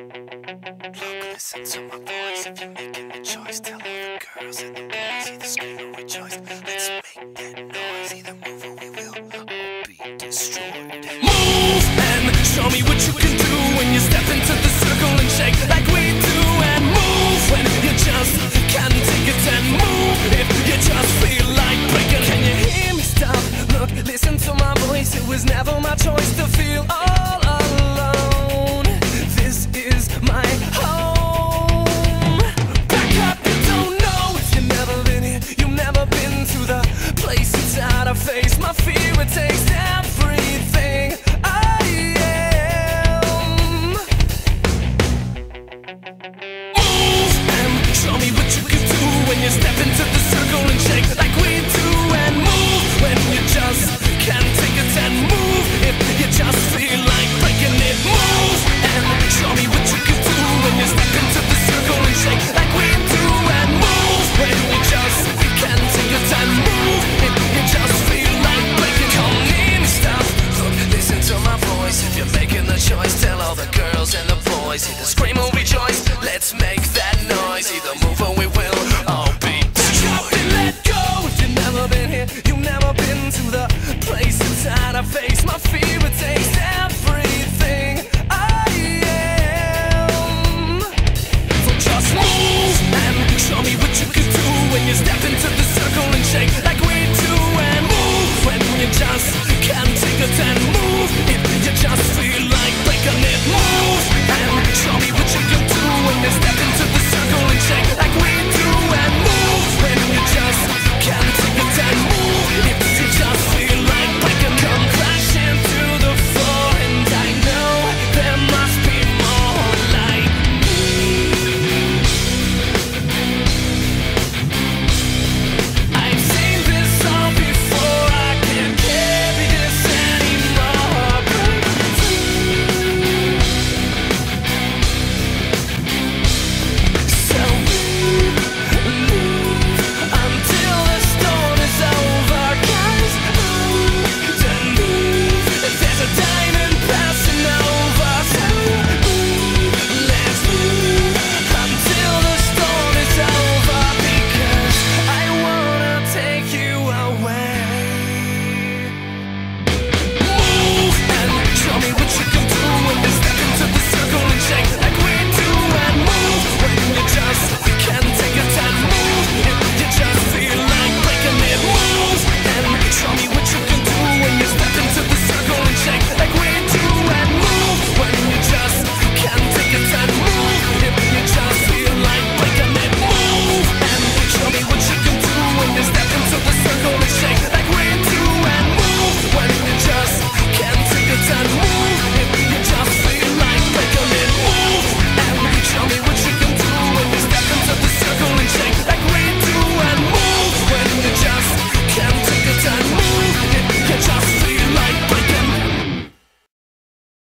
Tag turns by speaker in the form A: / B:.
A: Look, listen to my voice. If you're making the choice, tell all the girls and the boys either scream or rejoice. Let's make that noise. Either move or we will all be destroyed.
B: Move and show me what you can do when you step into the circle and shake like we do. And move when you just can't take it and move if you just feel like breaking. Can you hear me? Stop. Look, listen to my voice. It was never my choice to feel my fear. It takes everything I face my fear